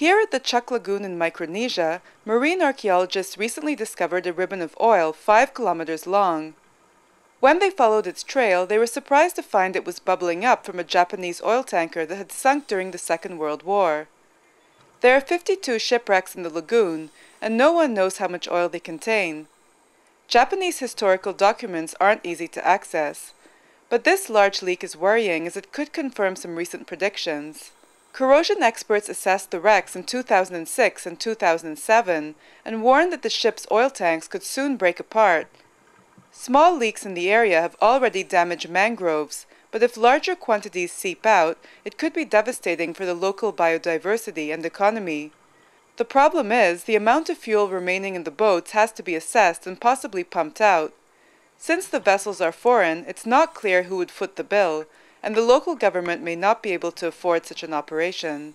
Here at the Chuuk Lagoon in Micronesia, marine archaeologists recently discovered a ribbon of oil 5 kilometers long. When they followed its trail, they were surprised to find it was bubbling up from a Japanese oil tanker that had sunk during the Second World War. There are 52 shipwrecks in the lagoon, and no one knows how much oil they contain. Japanese historical documents aren't easy to access, but this large leak is worrying as it could confirm some recent predictions. Corrosion experts assessed the wrecks in 2006 and 2007 and warned that the ship's oil tanks could soon break apart. Small leaks in the area have already damaged mangroves, but if larger quantities seep out, it could be devastating for the local biodiversity and economy. The problem is, the amount of fuel remaining in the boats has to be assessed and possibly pumped out. Since the vessels are foreign, it's not clear who would foot the bill, and the local government may not be able to afford such an operation.